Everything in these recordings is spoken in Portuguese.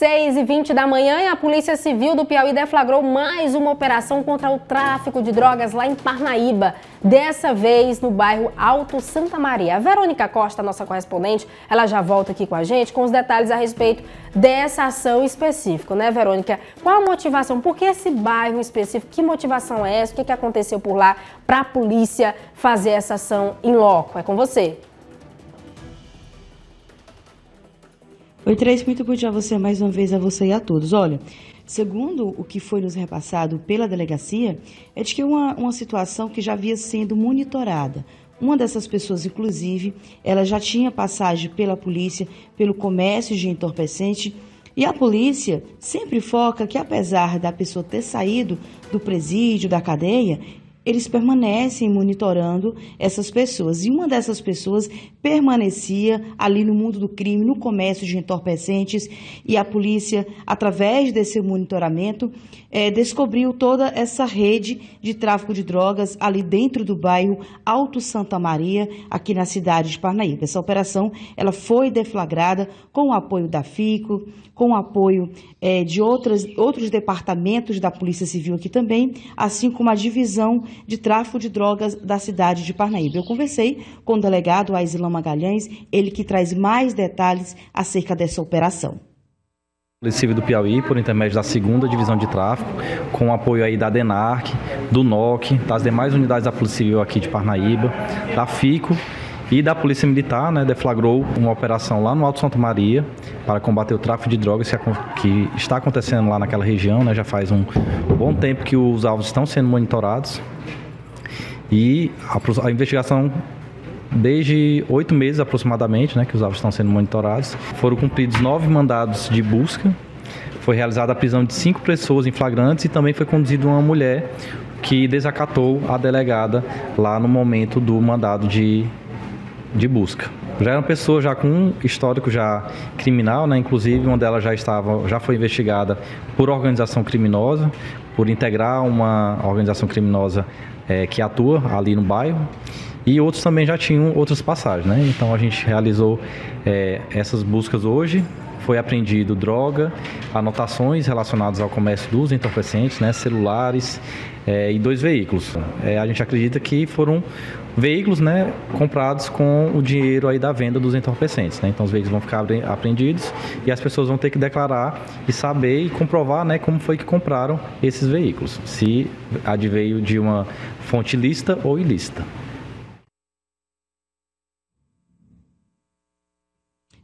6 e 20 da manhã e a Polícia Civil do Piauí deflagrou mais uma operação contra o tráfico de drogas lá em Parnaíba. Dessa vez no bairro Alto Santa Maria. A Verônica Costa, nossa correspondente, ela já volta aqui com a gente com os detalhes a respeito dessa ação específica, né, Verônica? Qual a motivação? Por que esse bairro específico? Que motivação é essa? O que aconteceu por lá para a polícia fazer essa ação em loco? É com você. Oi, Trace, muito bom dia a você mais uma vez, a você e a todos. Olha, segundo o que foi nos repassado pela delegacia, é de que uma, uma situação que já havia sendo monitorada. Uma dessas pessoas, inclusive, ela já tinha passagem pela polícia, pelo comércio de entorpecente, e a polícia sempre foca que, apesar da pessoa ter saído do presídio, da cadeia, eles permanecem monitorando essas pessoas. E uma dessas pessoas permanecia ali no mundo do crime, no comércio de entorpecentes, e a polícia, através desse monitoramento, é, descobriu toda essa rede de tráfico de drogas ali dentro do bairro Alto Santa Maria, aqui na cidade de Parnaíba. Essa operação ela foi deflagrada com o apoio da FICO, com o apoio é, de outras, outros departamentos da Polícia Civil aqui também, assim como a divisão de tráfico de drogas da cidade de Parnaíba. Eu conversei com o delegado Aislan Magalhães, ele que traz mais detalhes acerca dessa operação. Polícia Civil do Piauí, por intermédio da segunda divisão de tráfico, com o apoio aí da DENARC, do NOC, das demais unidades da Polícia Civil aqui de Parnaíba, da FICO e da Polícia Militar, né, deflagrou uma operação lá no Alto Santa Maria para combater o tráfico de drogas que, está acontecendo lá naquela região, né, já faz um bom tempo que os alvos estão sendo monitorados e a, a investigação desde oito meses aproximadamente, né, que os alvos estão sendo monitorados. Foram cumpridos nove mandados de busca. Foi realizada a prisão de cinco pessoas em flagrantes e também foi conduzida uma mulher que desacatou a delegada lá no momento do mandado de, de busca. Já eram pessoas já com um histórico já criminal, né? Inclusive uma delas já estava, já foi investigada por organização criminosa, por integrar uma organização criminosa é, que atua ali no bairro. E outros também já tinham outras passagens, né? Então a gente realizou é, essas buscas hoje. Foi apreendido droga, anotações relacionadas ao comércio dos entorpecentes, né? celulares é, e dois veículos. É, a gente acredita que foram veículos né, comprados com o dinheiro aí da venda dos entorpecentes. Né? Então os veículos vão ficar apreendidos e as pessoas vão ter que declarar e saber e comprovar né, como foi que compraram esses veículos, se adveio de uma fonte lícita ou ilícita.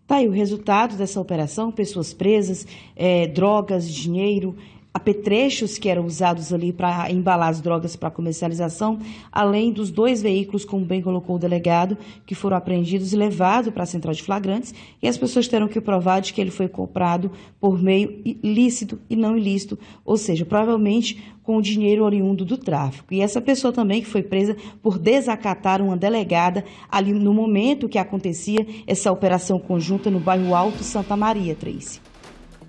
Tá aí o resultado dessa operação: pessoas presas, é, drogas, dinheiro, apetrechos que eram usados ali para embalar as drogas para comercialização, além dos dois veículos, como bem colocou o delegado, que foram apreendidos e levados para a central de flagrantes, e as pessoas terão que provar de que ele foi comprado por meio lícito e não ilícito, ou seja, provavelmente com o dinheiro oriundo do tráfico. E essa pessoa também que foi presa por desacatar uma delegada ali no momento que acontecia essa operação conjunta no bairro Alto Santa Maria, Tracy.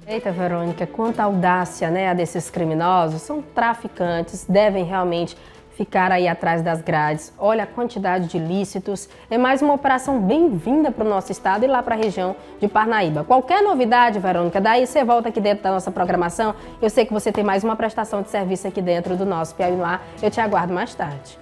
Eita, Verônica, quanta audácia né, desses criminosos. São traficantes, devem realmente ficar aí atrás das grades. Olha a quantidade de ilícitos. É mais uma operação bem-vinda para o nosso estado e lá para a região de Parnaíba. Qualquer novidade, Verônica, daí você volta aqui dentro da nossa programação. Eu sei que você tem mais uma prestação de serviço aqui dentro do nosso Piauí no Ar. Eu te aguardo mais tarde.